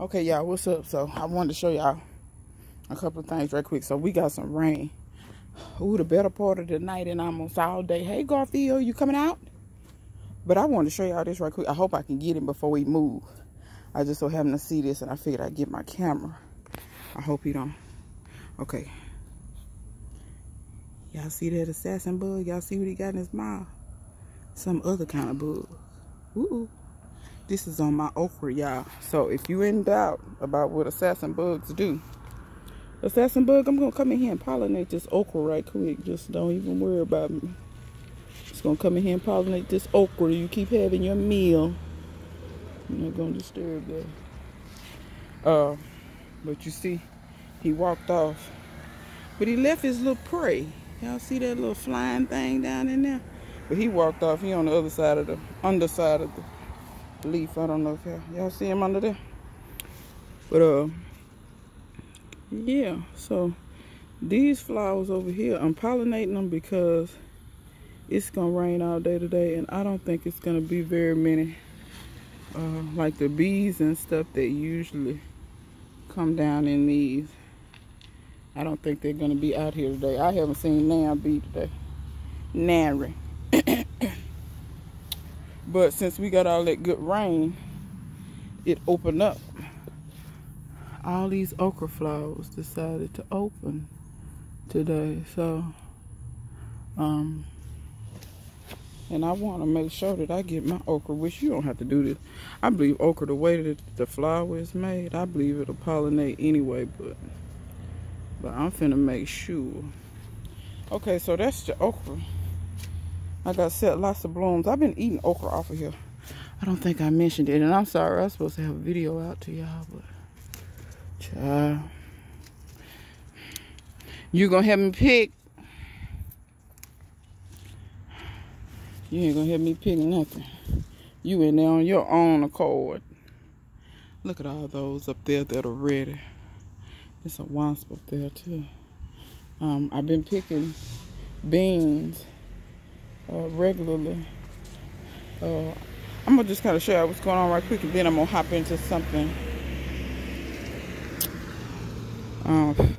Okay, y'all, what's up? So I wanted to show y'all a couple of things right quick. So we got some rain. Ooh, the better part of the night and almost all day. Hey, Garfield, you coming out? But I wanted to show y'all this right quick. I hope I can get him before we move. I just so happen to see this and I figured I'd get my camera. I hope he don't. Okay. Y'all see that assassin bug? Y'all see what he got in his mouth? Some other kind of bug. Ooh. This is on my okra, y'all. So if you in doubt about what assassin bugs do, assassin bug, I'm gonna come in here and pollinate this okra right quick. Just don't even worry about me. Just gonna come in here and pollinate this okra. You keep having your meal. I'm not gonna disturb that. Uh, but you see, he walked off. But he left his little prey. Y'all see that little flying thing down in there? But he walked off. He on the other side of the underside of the leaf. I don't know if y'all see him under there. But uh yeah, so these flowers over here, I'm pollinating them because it's gonna rain all day today and I don't think it's gonna be very many uh, like the bees and stuff that usually come down in these. I don't think they're gonna be out here today. I haven't seen Nan bee today. Nary. But since we got all that good rain, it opened up. All these okra flowers decided to open today. So, um, and I want to make sure that I get my okra, which you don't have to do this. I believe okra, the way that the flower is made, I believe it'll pollinate anyway, but, but I'm finna make sure. Okay, so that's the okra. I got set lots of blooms. I've been eating okra off of here. I don't think I mentioned it. And I'm sorry, I was supposed to have a video out to y'all, but child. You gonna help me pick? You ain't gonna help me pick nothing. You in there on your own accord. Look at all those up there that are ready. There's a wasp up there too. Um, I've been picking beans uh, regularly. Uh, I'm gonna just kind of show you what's going on right quick, and then I'm gonna hop into something. Um,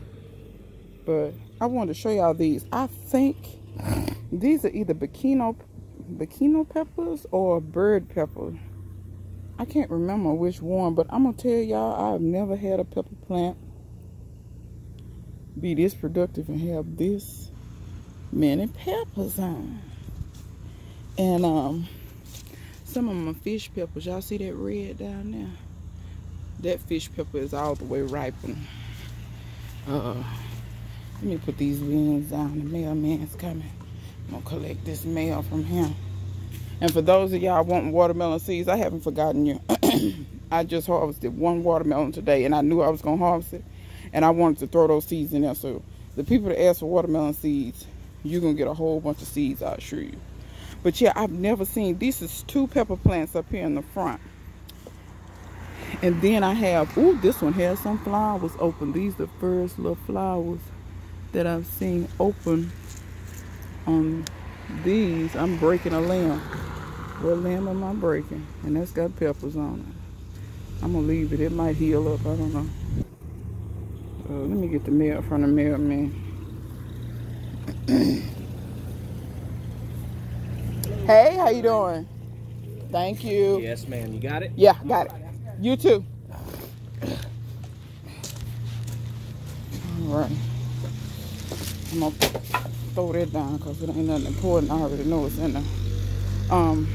but I wanted to show y'all these. I think these are either bikino, bikino peppers or bird pepper. I can't remember which one, but I'm gonna tell y'all I've never had a pepper plant be this productive and have this many peppers on. And um, some of my fish peppers. Y'all see that red down there? That fish pepper is all the way ripened. Uh, let me put these beans down. The mailman's coming. I'm gonna collect this mail from him. And for those of y'all wanting watermelon seeds, I haven't forgotten you. I just harvested one watermelon today, and I knew I was gonna harvest it, and I wanted to throw those seeds in there. So the people that ask for watermelon seeds, you're gonna get a whole bunch of seeds, I assure you. But yeah, I've never seen, this is two pepper plants up here in the front. And then I have, ooh, this one has some flowers open. These are the first little flowers that I've seen open on these. I'm breaking a limb. What limb am I breaking? And that's got peppers on it. I'm gonna leave it. It might heal up. I don't know. Uh, let me get the mail from the mailman. Hey, how you doing? Thank you. Yes, ma'am. You got it? Yeah, got it. You too. All right. I'm gonna throw that down because it ain't nothing important. I already know it's in there. Um,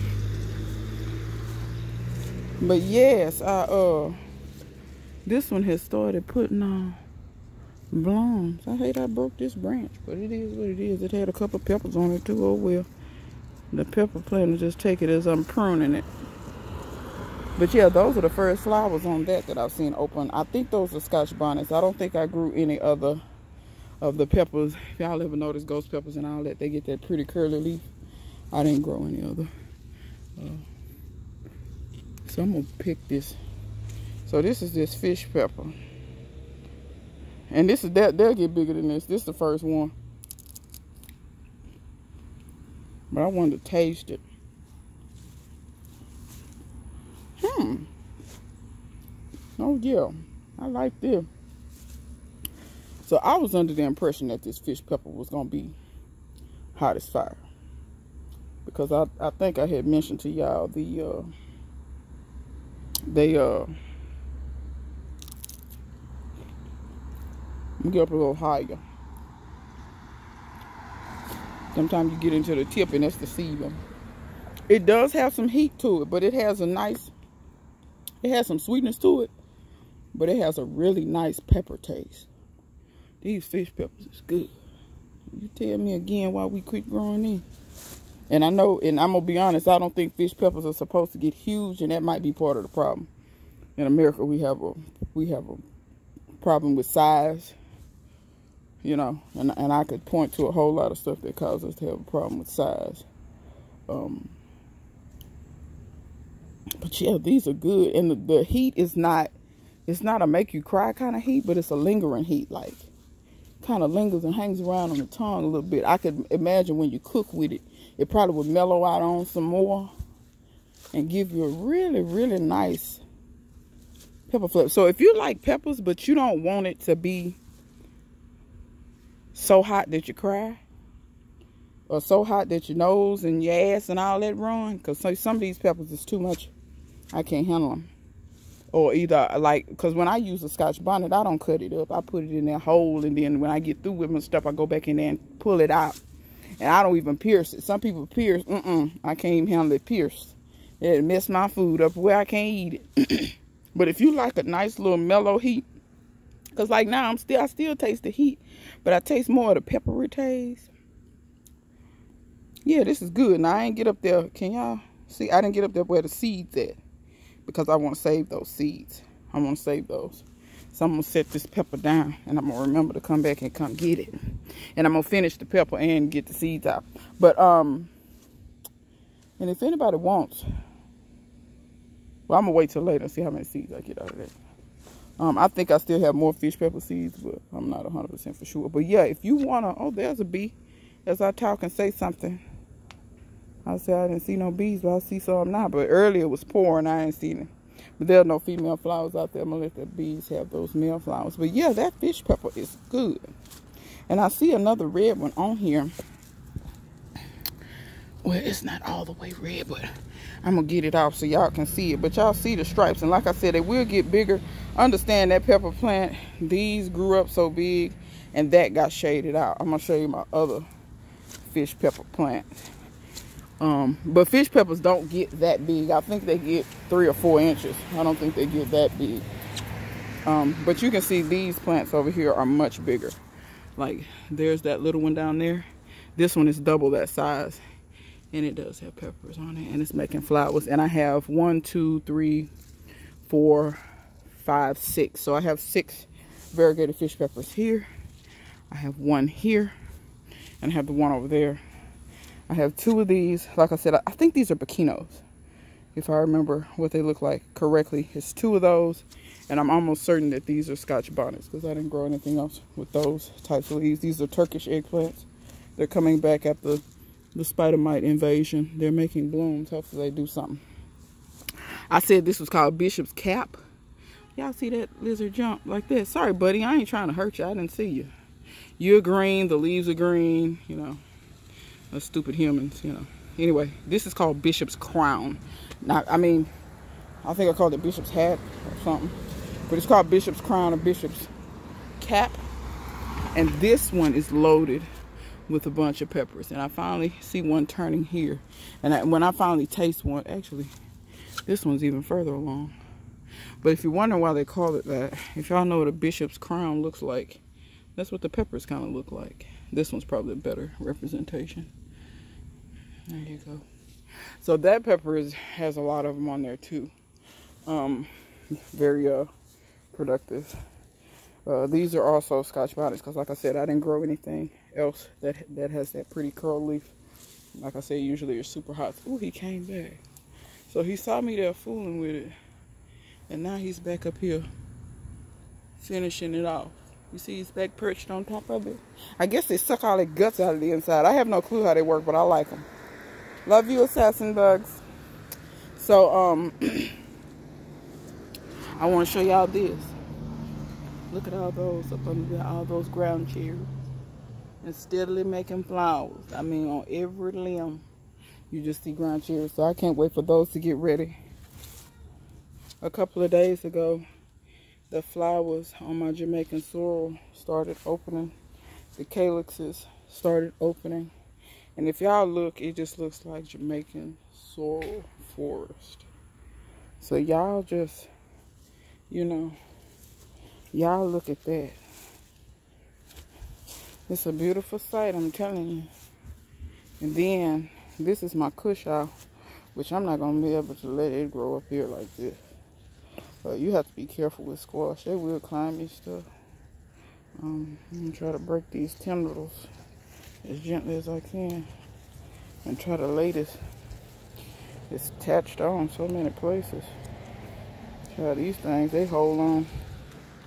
but yes, I uh, this one has started putting on blooms. I hate I broke this branch, but it is what it is. It had a couple peppers on it too. Oh well the pepper plant just take it as I'm pruning it. But yeah, those are the first flowers on that that I've seen open. I think those are scotch bonnets. I don't think I grew any other of the peppers. Y'all ever notice ghost peppers and all that, they get that pretty curly leaf. I didn't grow any other. Uh, so I'm gonna pick this. So this is this fish pepper. And this is that they'll get bigger than this. This is the first one. But I wanted to taste it. Hmm. Oh yeah, I like this. So I was under the impression that this fish pepper was gonna be hot as fire. Because I, I think I had mentioned to y'all the uh they uh get up a little higher. Sometimes you get into the tip and that's the seed. It does have some heat to it, but it has a nice, it has some sweetness to it, but it has a really nice pepper taste. These fish peppers is good. You tell me again why we quit growing these. And I know, and I'm gonna be honest, I don't think fish peppers are supposed to get huge, and that might be part of the problem. In America, we have a we have a problem with size you know, and, and I could point to a whole lot of stuff that causes us to have a problem with size. Um, but yeah, these are good. And the, the heat is not, it's not a make you cry kind of heat, but it's a lingering heat. Like, kind of lingers and hangs around on the tongue a little bit. I could imagine when you cook with it, it probably would mellow out on some more and give you a really, really nice pepper flip. So if you like peppers, but you don't want it to be so hot that you cry? Or so hot that your nose and your ass and all that run because some of these peppers is too much. I can't handle them or either like because when i use a scotch bonnet i don't cut it up. I put it in that hole and then when i get through with my stuff i go back in there and pull it out. And i don't even pierce it. Some people pierce mm-mm i can't even handle it pierced it mess my food up where i can't eat it. But if you like a nice little mellow heat because like now I'm still I still taste the heat, but I taste more of the peppery taste. Yeah, this is good. Now I ain't get up there. Can y'all see? I didn't get up there where the seeds at because I want to save those seeds. I want to save those. So I'm going to set this pepper down and I'm going to remember to come back and come get it. And I'm going to finish the pepper and get the seeds out. But, um, and if anybody wants, well, I'm going to wait till later and see how many seeds I get out of that. Um, I think I still have more fish pepper seeds, but I'm not 100% for sure. But yeah, if you want to, oh, there's a bee. As I talk and say something, I say I didn't see no bees, but I see some now. But earlier it was pouring, I ain't seen it. But there are no female flowers out there. I'm going to let the bees have those male flowers. But yeah, that fish pepper is good. And I see another red one on here. Well, it's not all the way red, but I'm to get it off so y'all can see it. But y'all see the stripes. And like I said, they will get bigger. Understand that pepper plant, these grew up so big and that got shaded out. I'm to show you my other fish pepper plant. Um, but fish peppers don't get that big. I think they get three or four inches. I don't think they get that big. Um, but you can see these plants over here are much bigger. Like there's that little one down there. This one is double that size and it does have peppers on it and it's making flowers. And i have one two three four five six. So i have six variegated fish peppers here. I have one here and i have the one over there. I have two of these. Like i said i think these are pequeños if i remember what they look like correctly. It's two of those and i'm almost certain that these are scotch bonnets because i didn't grow anything else with those types of leaves. These are turkish eggplants. They're coming back at the spider mite invasion. They're making blooms. Hopefully they do something. I said this was called Bishop's Cap. Y'all see that lizard jump like that? Sorry, buddy. I ain't trying to hurt you. I didn't see you. You're green. The leaves are green. You know, those stupid humans, you know. Anyway, this is called Bishop's Crown. Not, I mean, I think I called it Bishop's Hat or something. But it's called Bishop's Crown or Bishop's Cap. And this one is loaded with a bunch of peppers. And I finally see one turning here. And I, when I finally taste one, actually, this one's even further along. But if you're wondering why they call it that, if y'all know what a bishop's crown looks like, that's what the peppers kind of look like. This one's probably a better representation. There you go. So that pepper is, has a lot of them on there too. Um, very uh, productive. Uh, these are also Scotch bonnets because, like I said, I didn't grow anything else that that has that pretty curl leaf. Like I said, usually it's super hot. Oh, he came back. So he saw me there fooling with it. And now he's back up here finishing it off. You see he's back perched on top of it? I guess they suck all the guts out of the inside. I have no clue how they work, but I like them. Love you, assassin bugs. So, um, I want to show y'all this. Look at all those up under there, all those ground cherries. And steadily making flowers. I mean, on every limb, you just see ground cherries. So I can't wait for those to get ready. A couple of days ago, the flowers on my Jamaican sorrel started opening. The calyxes started opening. And if y'all look, it just looks like Jamaican sorrel forest. So y'all just, you know, y'all look at that. It's a beautiful sight, I'm telling you. And then, this is my cushaw, which I'm not going to be able to let it grow up here like this. But you have to be careful with squash. They will climb your stuff. Um, I'm to try to break these tendrils as gently as I can. And try to lay this. It's attached on so many places. Try these things. They hold on.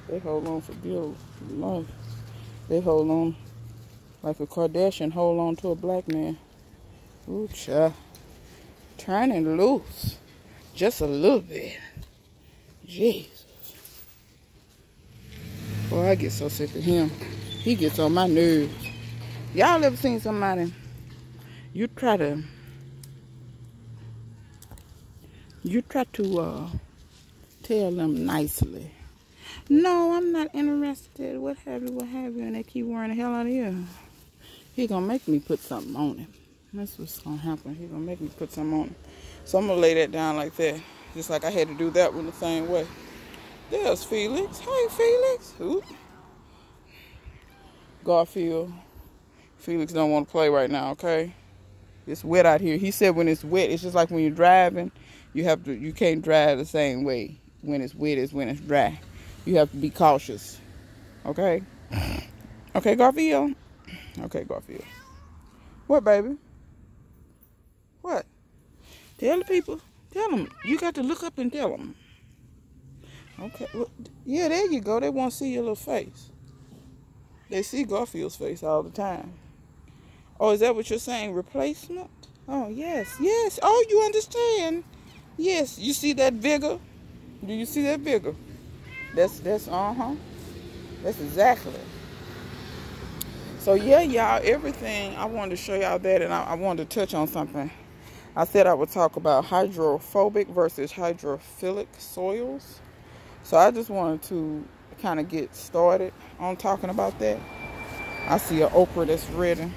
They hold on for dear life. They hold on like a Kardashian hold on to a black man. Ooh, child. Turning loose. Just a little bit. Jesus. Boy, I get so sick of him. He gets on my nerves. Y'all ever seen somebody, you try to, you try to uh, tell them nicely. No, I'm not interested. What have you, what have you, and they keep wearing the hell out of you. He gonna make me put something on him. That's what's gonna happen. He gonna make me put something on him. So I'm gonna lay that down like that. Just like I had to do that one the same way. There's Felix. Hey, Felix. Oop. Garfield. Felix don't want to play right now, okay? It's wet out here. He said when it's wet, it's just like when you're driving, you have to you can't drive the same way when it's wet as when it's dry. You have to be cautious. Okay? Okay, Garfield. Okay, Garfield. What, baby? What? Tell the people. Tell them. You got to look up and tell them. Okay. Well, yeah, there you go. They want to see your little face. They see Garfield's face all the time. Oh, is that what you're saying? Replacement? Oh, yes. Yes. Oh, you understand. Yes. You see that vigor? Do you see that vigor? That's, that's, uh-huh. That's exactly. So, yeah, y'all, everything, I wanted to show y'all that, and I, I wanted to touch on something. I said I would talk about hydrophobic versus hydrophilic soils. So I just wanted to kind of get started on talking about that. I see an okra that's ready.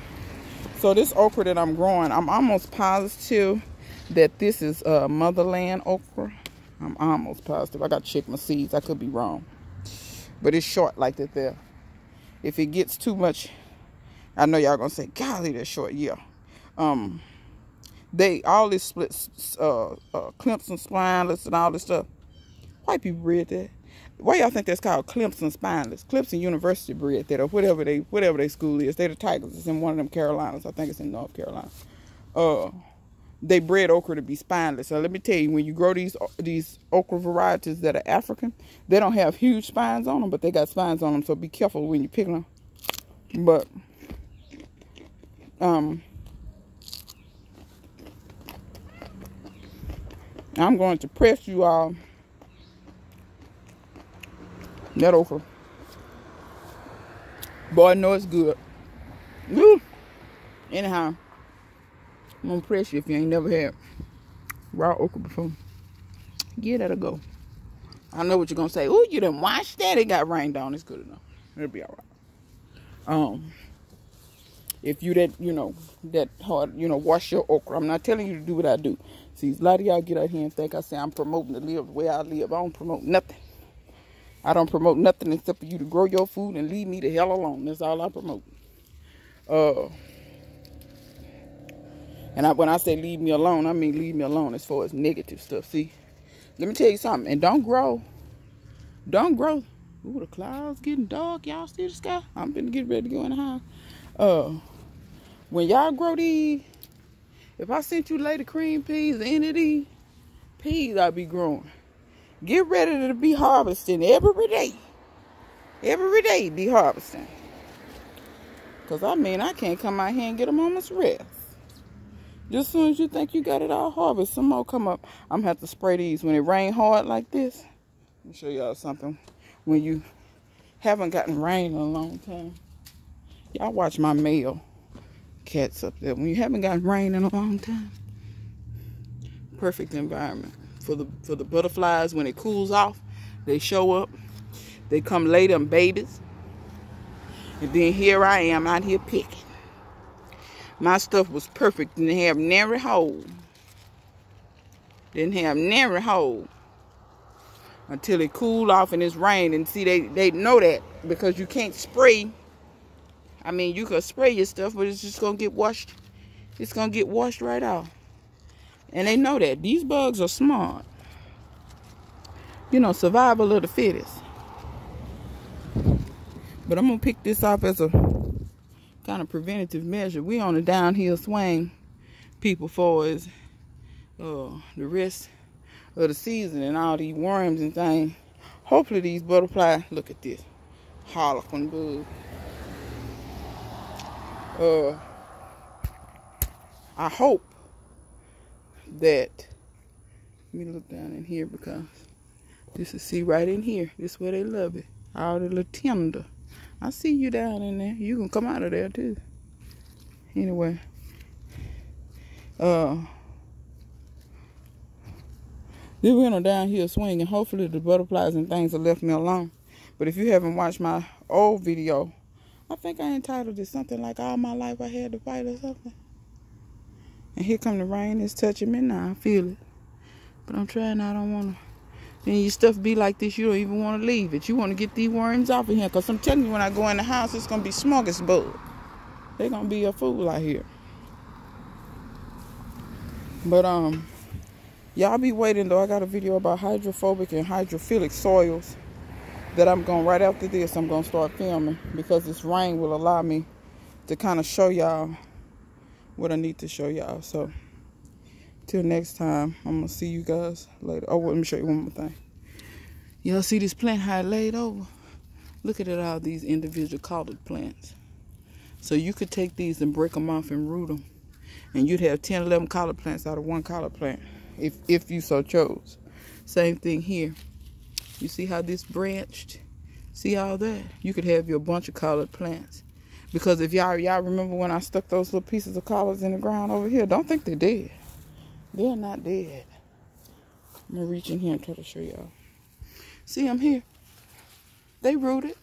So this okra that I'm growing, I'm almost positive that this is a motherland okra. I'm almost positive. I got to check my seeds. I could be wrong. But it's short like that there. If it gets too much, I know y'all going to say, golly, that's short. Yeah. Um, they all this splits, uh, uh, Clemson spineless and all this stuff. White people bred that. Why y'all think that's called Clemson spineless? Clemson University bred that, or whatever they whatever they school is. They're the Tigers. It's in one of them Carolinas. I think it's in North Carolina. Uh, they bred okra to be spineless. So let me tell you, when you grow these these okra varieties that are African, they don't have huge spines on them, but they got spines on them. So be careful when you pick them. But um, I'm going to press you all that okra. Boy, I know it's good. Woo! Anyhow, I'm gonna press you if you ain't never had raw okra before. Give that a go. I know what you're gonna say. Oh, you didn't wash that. It got rained on. It's good enough. It'll be all right. Um, if you that you know that hard, you know, wash your okra. I'm not telling you to do what I do. See, a lot of y'all get out here and think I say I'm promoting to live the way I live. I don't promote nothing. I don't promote nothing except for you to grow your food and leave me the hell alone. That's all I promote. Uh, and I, when I say leave me alone, I mean leave me alone as far as negative stuff. See, let me tell you something. And don't grow. Don't grow. Ooh, the clouds getting dark. Y'all see the sky? I'm gonna get ready to go in the house. Uh, when y'all grow these if I sent you lady cream peas, any of these peas I'll be growing. Get ready to be harvesting every day. Every day be harvesting. Because, I mean, I can't come out here and get a moment's rest. Just as soon as you think you got it all harvested, some more come up. I'm to have to spray these when it rain hard like this. Let me show y'all something. When you haven't gotten rain in a long time, y'all watch my male cats up there. When you haven't gotten rain in a long time, perfect environment for the for the butterflies. When it cools off, they show up. They come lay them babies. And then here I am out here picking. My stuff was perfect. Didn't have nary hole. Didn't have nary hole. Until it cooled off and it's rained. And see, they, they know that because you can't spray. I mean, you can spray your stuff, but it's just going to get washed. It's going to get washed right off. And they know that. These bugs are smart. You know, survival of the fittest. But I'm going to pick this off as a kind of preventative measure. We on a downhill swing, people, for is uh, the rest of the season and all these worms and things. Hopefully these butterflies, look at this, harlequin bug. Uh, I hope that, let me look down in here because this is see right in here. This is where they love it. All the little tender. I see you down in there. You can come out of there too. Anyway. Uh then we're on a downhill swing and hopefully the butterflies and things have left me alone. But if you haven't watched my old video, I think I entitled it something like all my life I had to fight or something. And here come the rain, it's touching me now, I feel it. But I'm trying, I don't wanna and your stuff be like this, you don't even want to leave it. You want to get these worms off of here. Because I'm telling you, when I go in the house, it's going to be smorgasbord. They're going to be a fool out here. But, um, y'all be waiting, though. I got a video about hydrophobic and hydrophilic soils that I'm going, right after this, I'm going to start filming. Because this rain will allow me to kind of show y'all what I need to show y'all. So, Till next time, I'm going to see you guys later. Oh, let me show you one more thing. Y'all see this plant how it laid over? Look at it, all these individual collard plants. So you could take these and break them off and root them. And you'd have 10, 11 collard plants out of one collard plant. If, if you so chose. Same thing here. You see how this branched? See all that? You could have your bunch of collard plants. Because if y'all y'all remember when I stuck those little pieces of collards in the ground over here, don't think they're dead. They're not dead. I'm gonna reach in here and try to show y'all. See, I'm here. They rooted.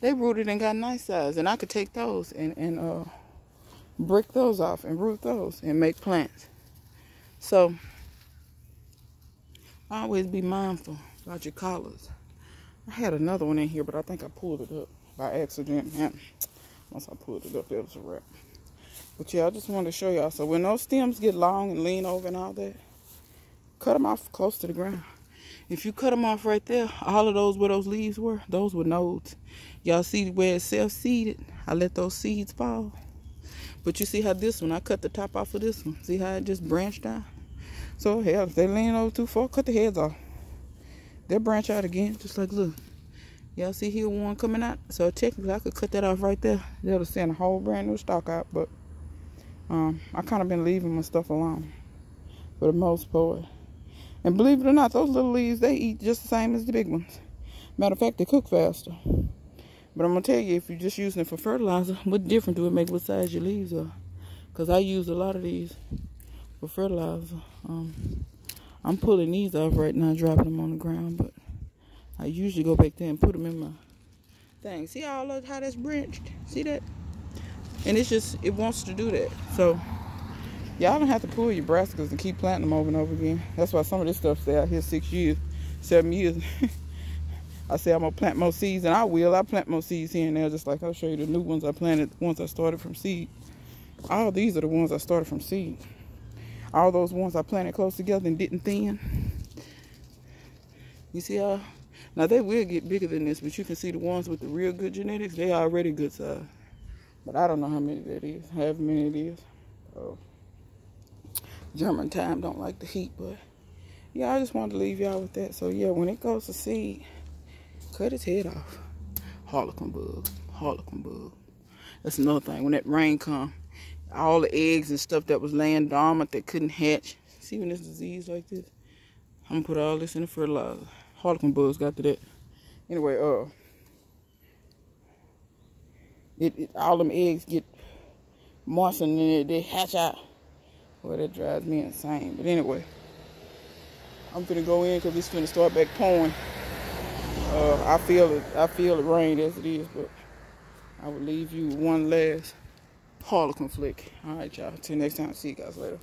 They rooted and got nice size. And I could take those and, and uh, brick those off and root those and make plants. So, always be mindful about your collars. I had another one in here, but I think I pulled it up by accident. Man, once I pulled it up, it was a wrap. But yeah, I just wanted to show y'all. So when those stems get long and lean over and all that, cut them off close to the ground. If you cut them off right there, all of those where those leaves were, those were nodes. Y'all see where it's self-seeded? I let those seeds fall. But you see how this one, I cut the top off of this one. See how it just branched out? So hell, if they lean over too far, cut the heads off. They'll branch out again, just like look. Y'all see here one coming out? So technically I could cut that off right there. That'll send a whole brand new stalk out, but um, I kind of been leaving my stuff alone for the most part. And believe it or not, those little leaves, they eat just the same as the big ones. Matter of fact, they cook faster. But I'm going to tell you, if you're just using it for fertilizer, what difference do it make what size your leaves are? Because I use a lot of these for fertilizer. Um, I'm pulling these off right now, dropping them on the ground. But I usually go back there and put them in my thing. See all of how that's branched? See that? And it's just, it wants to do that. So, y'all don't have to pull your brassicas and keep planting them over and over again. That's why some of this stuff stay out here six years, seven years. I say I'm gonna plant more seeds, and I will. I plant more seeds here and there, just like I'll show you the new ones I planted, once I started from seed. All these are the ones I started from seed. All those ones I planted close together and didn't thin. You see how? Now they will get bigger than this, but you can see the ones with the real good genetics, they are already good size. But I don't know how many that is, however many it is. Oh. German time don't like the heat, but yeah, I just wanted to leave y'all with that. So yeah, when it goes to seed, cut its head off. Harlequin bug, harlequin bug. That's another thing. When that rain come, all the eggs and stuff that was laying dormant that couldn't hatch. See when this disease like this? I'm gonna put all this in the fertilizer. Harlequin bugs got to that. Anyway, uh, it, it all them eggs get moistened and they, they hatch out. Well, that drives me insane. But anyway, I'm gonna go in because it's gonna start back pouring. Uh, I feel it. I feel it rain as it is, but I will leave you one last harlequin flick. All right, y'all. Till next time. See you guys later.